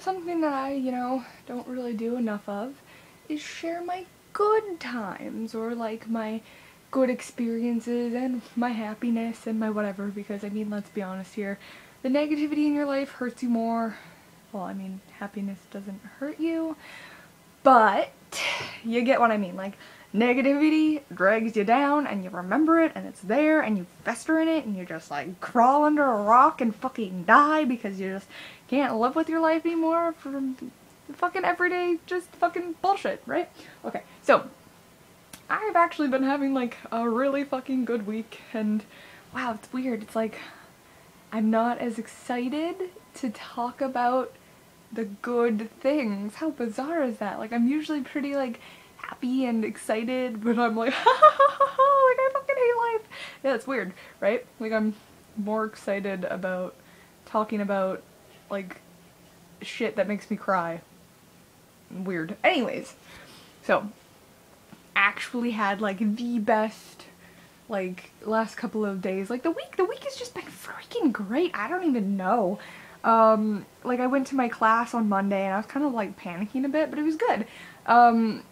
something that I, you know, don't really do enough of is share my good times or like my good experiences and my happiness and my whatever because I mean let's be honest here the negativity in your life hurts you more. Well I mean happiness doesn't hurt you but you get what I mean. Like negativity drags you down and you remember it and it's there and you fester in it and you just like crawl under a rock and fucking die because you just can't live with your life anymore for fucking everyday just fucking bullshit, right? Okay, so I've actually been having like a really fucking good week and wow, it's weird. It's like I'm not as excited to talk about the good things. How bizarre is that? Like I'm usually pretty like happy and excited, but I'm like, like I fucking hate life. Yeah, it's weird, right? Like I'm more excited about talking about like shit that makes me cry. Weird. Anyways, so actually had like the best like last couple of days. Like the week, the week has just been freaking great. I don't even know. Um, like I went to my class on Monday and I was kind of like panicking a bit, but it was good. Um,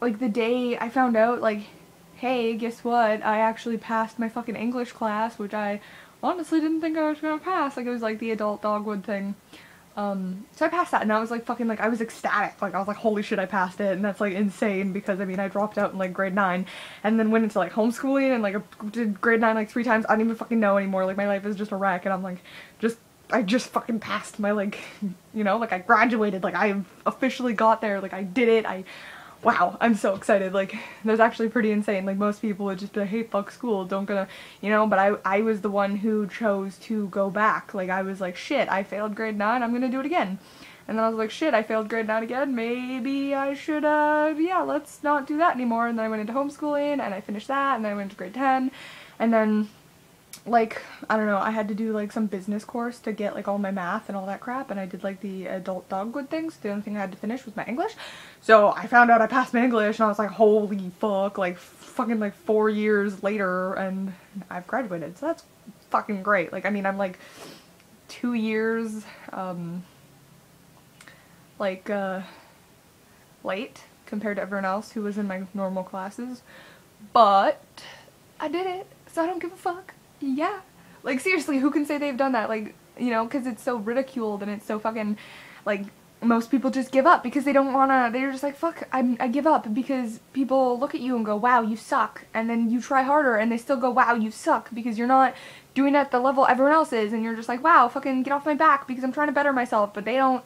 like the day I found out like, hey, guess what? I actually passed my fucking English class, which I honestly didn't think I was gonna pass. Like it was like the adult dogwood thing. Um, so I passed that and I was like fucking like I was ecstatic. Like I was like holy shit I passed it. And that's like insane because I mean I dropped out in like grade 9 and then went into like homeschooling and like did grade 9 like three times. I don't even fucking know anymore. Like my life is just a wreck and I'm like just I just fucking passed my like you know like I graduated. Like I officially got there. Like I did it. I wow, I'm so excited. Like, that's actually pretty insane. Like, most people would just be like, hey, fuck school, don't gonna, you know, but I, I was the one who chose to go back. Like, I was like, shit, I failed grade 9, I'm gonna do it again. And then I was like, shit, I failed grade 9 again, maybe I should, uh, yeah, let's not do that anymore. And then I went into homeschooling, and I finished that, and then I went to grade 10, and then like I don't know I had to do like some business course to get like all my math and all that crap and I did like the adult dogwood things. The only thing I had to finish was my English. So I found out I passed my English and I was like holy fuck like fucking like four years later and I've graduated. So that's fucking great. Like I mean I'm like two years um like uh late compared to everyone else who was in my normal classes but I did it so I don't give a fuck yeah. Like seriously, who can say they've done that? Like, you know, because it's so ridiculed and it's so fucking, like, most people just give up because they don't wanna, they're just like, fuck, I'm, I give up because people look at you and go, wow, you suck. And then you try harder and they still go, wow, you suck because you're not doing at the level everyone else is and you're just like, wow, fucking get off my back because I'm trying to better myself. But they don't,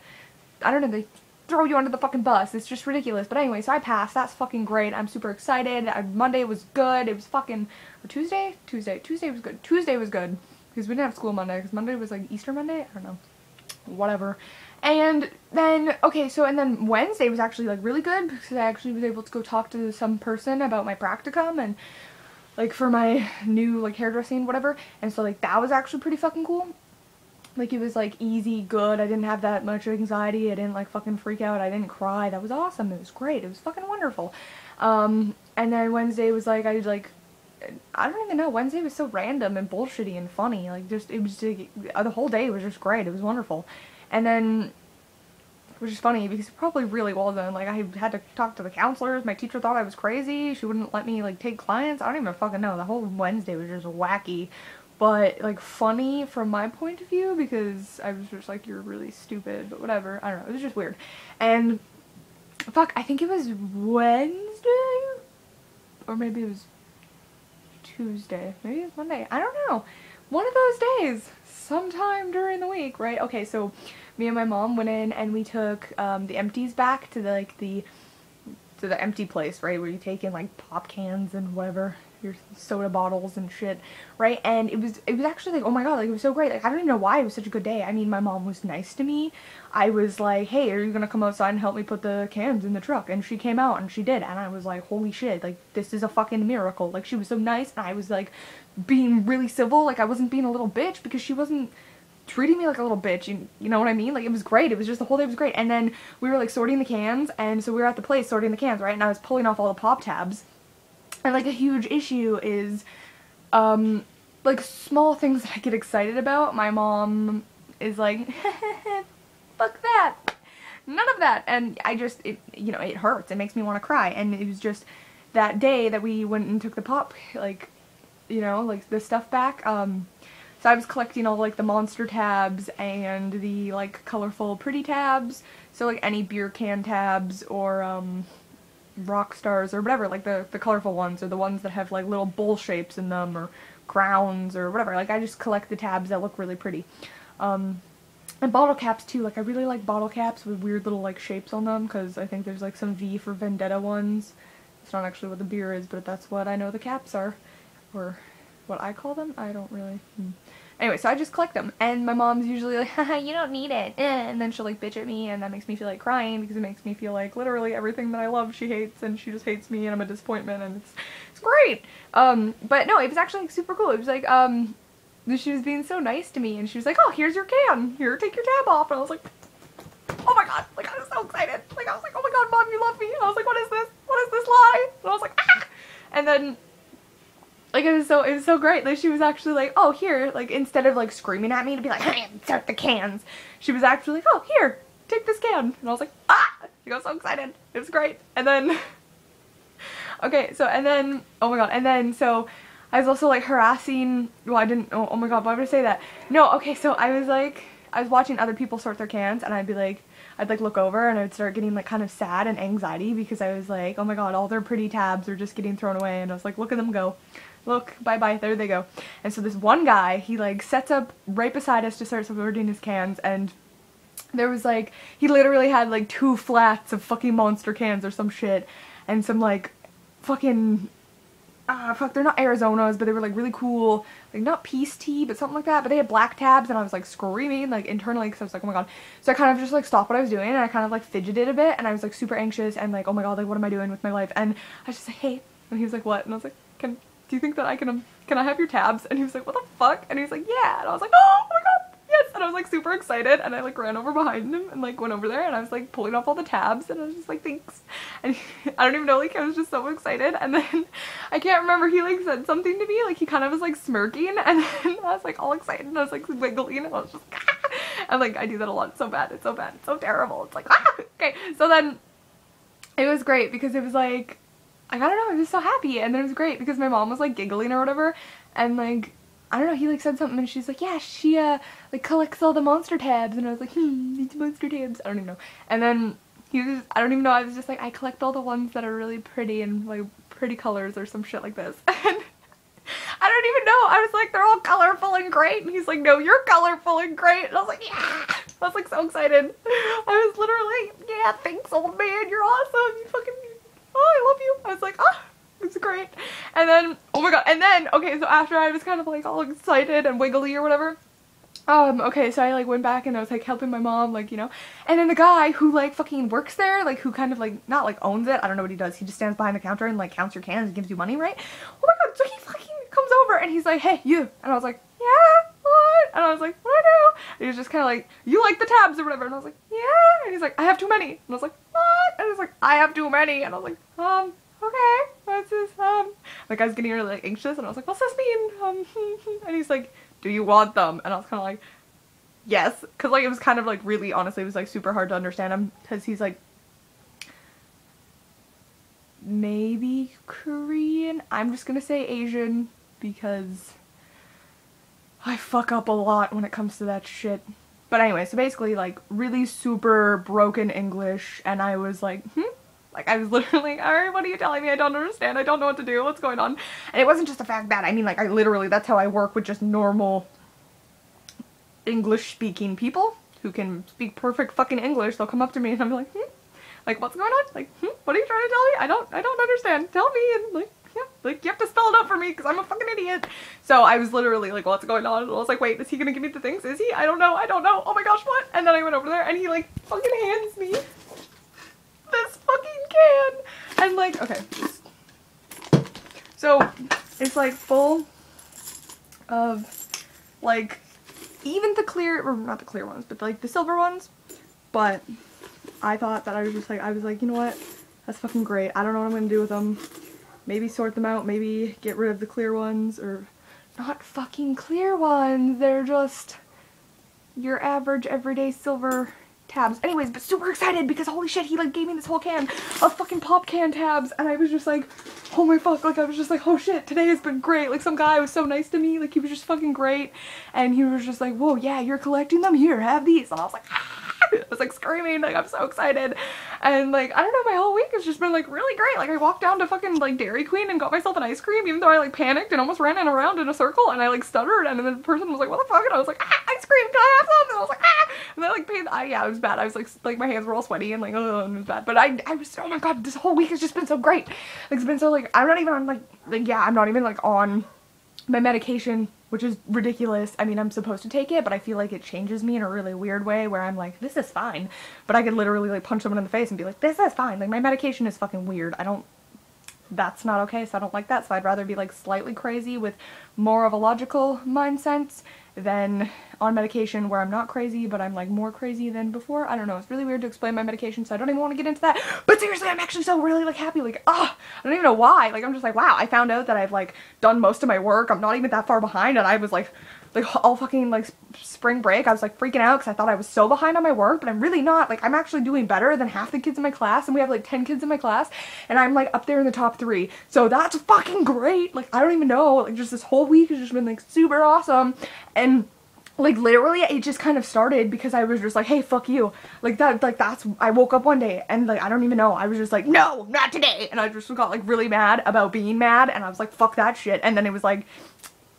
I don't know, they throw you under the fucking bus. It's just ridiculous. But anyway, so I passed. That's fucking great. I'm super excited. I, Monday was good. It was fucking Tuesday. Tuesday. Tuesday was good. Tuesday was good because we didn't have school Monday because Monday was like Easter Monday. I don't know. Whatever. And then okay, so and then Wednesday was actually like really good because I actually was able to go talk to some person about my practicum and like for my new like hairdressing whatever. And so like that was actually pretty fucking cool. Like it was like easy, good. I didn't have that much anxiety. I didn't like fucking freak out. I didn't cry. That was awesome. It was great. It was fucking wonderful. Um, and then Wednesday was like, I like, I don't even know. Wednesday was so random and bullshitty and funny. Like just, it was just, the whole day was just great. It was wonderful. And then, which is funny because it probably really wasn't. Like I had to talk to the counselors. My teacher thought I was crazy. She wouldn't let me like take clients. I don't even fucking know. The whole Wednesday was just wacky but like funny from my point of view because I was just like you're really stupid but whatever. I don't know. It was just weird. And fuck I think it was Wednesday? Or maybe it was Tuesday. Maybe it was Monday. I don't know. One of those days. Sometime during the week right? Okay so me and my mom went in and we took um, the empties back to the like the to the empty place right? Where you take in like pop cans and whatever your soda bottles and shit, right? And it was it was actually like, oh my god, like it was so great. Like I don't even know why it was such a good day. I mean, my mom was nice to me. I was like, hey, are you gonna come outside and help me put the cans in the truck? And she came out and she did, and I was like, holy shit, like this is a fucking miracle. Like she was so nice, and I was like being really civil. Like I wasn't being a little bitch because she wasn't treating me like a little bitch, you, you know what I mean? Like, it was great. It was just, the whole day was great. And then we were, like, sorting the cans, and so we were at the place sorting the cans, right? And I was pulling off all the pop tabs, and like a huge issue is um like small things that I get excited about. My mom is like fuck that. None of that. And I just, it, you know, it hurts. It makes me want to cry. And it was just that day that we went and took the pop, like, you know, like the stuff back. Um, so I was collecting all like the monster tabs and the like colorful pretty tabs. So like any beer can tabs or um, Rockstars or whatever, like the, the colorful ones or the ones that have like little bowl shapes in them or crowns or whatever. Like I just collect the tabs that look really pretty. Um, and bottle caps too, like I really like bottle caps with weird little like shapes on them because I think there's like some V for Vendetta ones. It's not actually what the beer is, but that's what I know the caps are. Or what I call them? I don't really... Hmm. Anyway, so I just collect them, and my mom's usually like, haha, you don't need it, eh. and then she'll like bitch at me, and that makes me feel like crying, because it makes me feel like literally everything that I love she hates, and she just hates me, and I'm a disappointment, and it's, it's great! Um, but no, it was actually like super cool, it was like, um, she was being so nice to me, and she was like, oh, here's your can, here, take your tab off, and I was like, oh my god, like I was so excited, like I was like, oh my god, mom, you love me, and I was like, what is this, what is this lie, and I was like, ah! and then like it was so it was so great. That she was actually like oh here like instead of like screaming at me to be like hey insert the cans she was actually like oh here take this can. And I was like ah! I got so excited. It was great. And then okay so and then oh my god and then so I was also like harassing well I didn't oh, oh my god why would I say that? No okay so I was like I was watching other people sort their cans and I'd be like I'd like look over and I'd start getting like kind of sad and anxiety because I was like oh my god all their pretty tabs are just getting thrown away and I was like look at them go look, bye-bye, there they go. And so this one guy, he like sets up right beside us to start sorting his cans and there was like, he literally had like two flats of fucking monster cans or some shit and some like fucking, ah fuck, they're not Arizonas, but they were like really cool, like not peace tea, but something like that, but they had black tabs and I was like screaming like internally because I was like, oh my god. So I kind of just like stopped what I was doing and I kind of like fidgeted a bit and I was like super anxious and like, oh my god, like what am I doing with my life? And I was just like, hey, and he was like, what? And I was like, can do you think that I can, um, can I have your tabs? And he was like, what the fuck? And he was like, yeah. And I was like, oh my. And I was like super excited. And I like ran over behind him and like went over there and I was like pulling off all the tabs and I was just like, thanks. And he, I don't even know, like I was just so excited. And then I can't remember, he like said something to me, like he kind of was like smirking and then I was like all excited and I was like wiggling and I was just, and like I do that a lot. It's so bad. It's so bad. It's so terrible. It's like, ah! okay. So then it was great because it was like, like, I don't know, I was so happy. And then it was great because my mom was like giggling or whatever. And like, I don't know, he like said something and she's like, yeah, she uh, like collects all the monster tabs. And I was like, hmm, these monster tabs. I don't even know. And then he was, I don't even know, I was just like, I collect all the ones that are really pretty and like pretty colors or some shit like this. And I don't even know. I was like, they're all colorful and great. And he's like, no, you're colorful and great. And I was like, yeah. I was like so excited. I was literally, yeah, thanks old man. You're awesome. You fucking oh, I love you. I was like, ah, oh, it's great. And then, oh my god, and then, okay, so after I was kind of like all excited and wiggly or whatever, um, okay, so I like went back and I was like helping my mom, like, you know, and then the guy who like fucking works there, like who kind of like, not like owns it, I don't know what he does, he just stands behind the counter and like counts your cans and gives you money, right? Oh my god, so he fucking comes over and he's like, hey, you, and I was like, yeah, what? And I was like, what do I do? And he was just kind of like, you like the tabs or whatever, and I was like, yeah, and he's like, I have too many, and I was like, what? And he's like, I have too many, and I was like, um, okay, what's this, um, I was getting really like, anxious, and I was like, what's this mean, um, and he's like, do you want them? And I was kind of like, yes, because like it was kind of like really, honestly, it was like super hard to understand him, because he's like, maybe Korean, I'm just gonna say Asian, because I fuck up a lot when it comes to that shit. But anyway, so basically like really super broken English and I was like, hmm? Like I was literally, alright, what are you telling me? I don't understand. I don't know what to do. What's going on? And it wasn't just the fact that, I mean like I literally, that's how I work with just normal English speaking people who can speak perfect fucking English. They'll come up to me and I'm like, hmm? Like what's going on? Like, hmm? What are you trying to tell me? I don't, I don't understand. Tell me and like, yeah, like you have to spell it out for me because I'm a fucking idiot. So I was literally like, what's going on? And I was like, wait, is he gonna give me the things? Is he? I don't know. I don't know. Oh my gosh, what? And then I went over there and he like fucking hands me this fucking can. And like, okay. So it's like full of like even the clear, or not the clear ones, but like the silver ones. But I thought that I was just like, I was like, you know what? That's fucking great. I don't know what I'm gonna do with them maybe sort them out, maybe get rid of the clear ones, or not fucking clear ones, they're just your average everyday silver tabs. Anyways, but super excited because holy shit, he like gave me this whole can of fucking pop can tabs and I was just like, oh my fuck, like I was just like, oh shit, today has been great. Like some guy was so nice to me, like he was just fucking great. And he was just like, whoa, yeah, you're collecting them? Here, have these. And I was like, ah! I was like screaming, like I'm so excited. And like, I don't know, my whole week has just been like really great. Like I walked down to fucking like Dairy Queen and got myself an ice cream even though I like panicked and almost ran in around in a circle and I like stuttered and then the person was like, what the fuck? And I was like, ah, ice cream, can I have some? And I was like, ah! And then like paid, I, yeah, it was bad. I was like, like my hands were all sweaty and like, oh, it was bad. But I, I was, oh my god, this whole week has just been so great. Like it's been so like, I'm not even on like, like yeah, I'm not even like on my medication which is ridiculous. I mean, I'm supposed to take it, but I feel like it changes me in a really weird way where I'm like, this is fine. But I could literally like punch someone in the face and be like, this is fine. Like my medication is fucking weird. I don't, that's not okay, so I don't like that. So I'd rather be like slightly crazy with more of a logical mind sense than on medication where I'm not crazy, but I'm like more crazy than before. I don't know. It's really weird to explain my medication, so I don't even want to get into that. But seriously, I'm actually so really like happy. Like, ah, I don't even know why. Like, I'm just like, wow, I found out that I've like done most of my work. I'm not even that far behind, and I was like, like all fucking like spring break I was like freaking out because I thought I was so behind on my work but I'm really not like I'm actually doing better than half the kids in my class and we have like 10 kids in my class and I'm like up there in the top three. So that's fucking great. Like I don't even know like just this whole week has just been like super awesome. And like literally it just kind of started because I was just like hey fuck you. Like that like that's I woke up one day and like I don't even know I was just like no not today. And I just got like really mad about being mad and I was like fuck that shit. And then it was like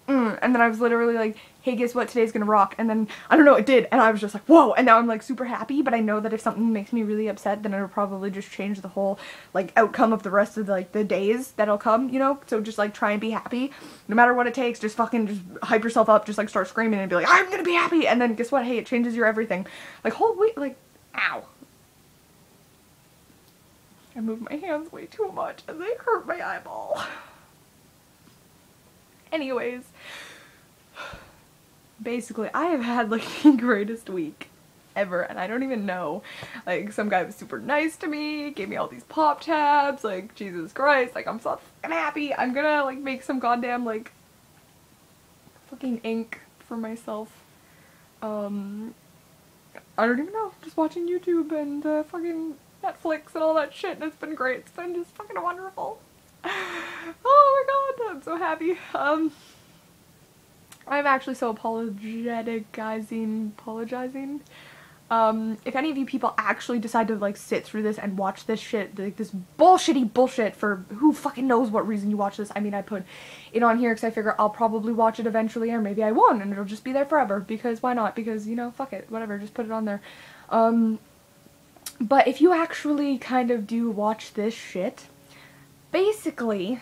mm, and then I was literally like hey guess what? Today's gonna rock. And then I don't know it did. And I was just like whoa. And now I'm like super happy. But I know that if something makes me really upset then it'll probably just change the whole like outcome of the rest of the, like the days that'll come you know? So just like try and be happy. No matter what it takes just fucking just hype yourself up. Just like start screaming and be like I'm gonna be happy. And then guess what? Hey it changes your everything. Like whole week like ow. I move my hands way too much and they hurt my eyeball anyways. Basically I have had like the greatest week ever and I don't even know. Like some guy was super nice to me gave me all these pop tabs like Jesus Christ like I'm so fucking happy. I'm gonna like make some goddamn like fucking ink for myself. Um I don't even know just watching YouTube and uh, fucking Netflix and all that shit and it's been great. It's been just fucking wonderful. Oh I'm so happy um I'm actually so apologeticizing, apologizing. Um, if any of you people actually decide to like sit through this and watch this shit, like this bullshitty bullshit for who fucking knows what reason you watch this. I mean, I put it on here because I figure I'll probably watch it eventually or maybe I won't and it'll just be there forever because why not? Because, you know, fuck it, whatever, just put it on there. Um, but if you actually kind of do watch this shit, basically,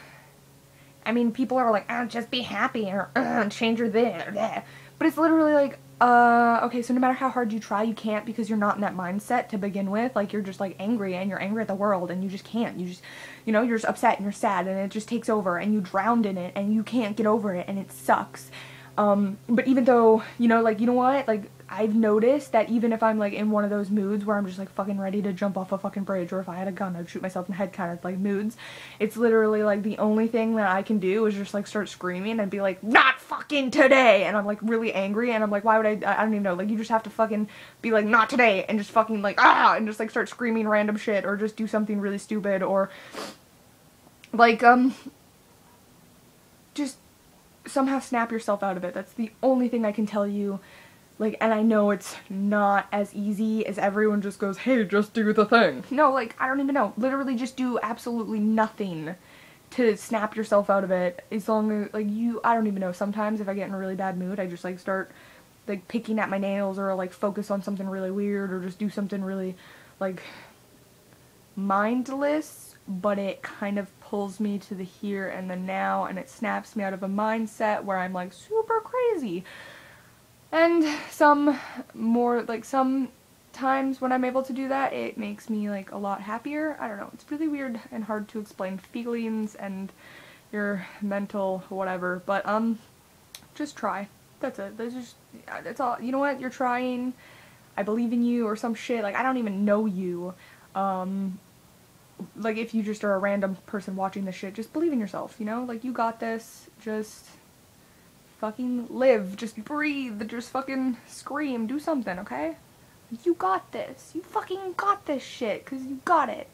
I mean, people are like, oh, just be happy or change your this. or that. But it's literally like, uh, okay, so no matter how hard you try, you can't because you're not in that mindset to begin with. Like, you're just like angry and you're angry at the world and you just can't. You just, you know, you're just upset and you're sad and it just takes over and you drowned in it and you can't get over it and it sucks. Um, but even though, you know, like, you know what? Like, I've noticed that even if I'm like in one of those moods where I'm just like fucking ready to jump off a fucking bridge or if I had a gun I'd shoot myself in the head kind of like moods, it's literally like the only thing that I can do is just like start screaming and be like, not fucking today! And I'm like really angry and I'm like, why would I, I don't even know, like you just have to fucking be like, not today! And just fucking like, ah! And just like start screaming random shit or just do something really stupid or like, um, just somehow snap yourself out of it. That's the only thing I can tell you like, and I know it's not as easy as everyone just goes, hey, just do the thing. No, like, I don't even know. Literally just do absolutely nothing to snap yourself out of it. As long as, like, you, I don't even know. Sometimes if I get in a really bad mood, I just, like, start, like, picking at my nails or, like, focus on something really weird or just do something really, like, mindless, but it kind of pulls me to the here and the now and it snaps me out of a mindset where I'm, like, super crazy. And some more, like some times when I'm able to do that, it makes me like a lot happier. I don't know, it's really weird and hard to explain feelings and your mental whatever, but um, just try. That's it. That's just, that's all. You know what? You're trying. I believe in you or some shit. Like, I don't even know you. Um, like, if you just are a random person watching this shit, just believe in yourself, you know? Like, you got this. Just fucking live. Just breathe. Just fucking scream. Do something, okay? You got this. You fucking got this shit, because you got it.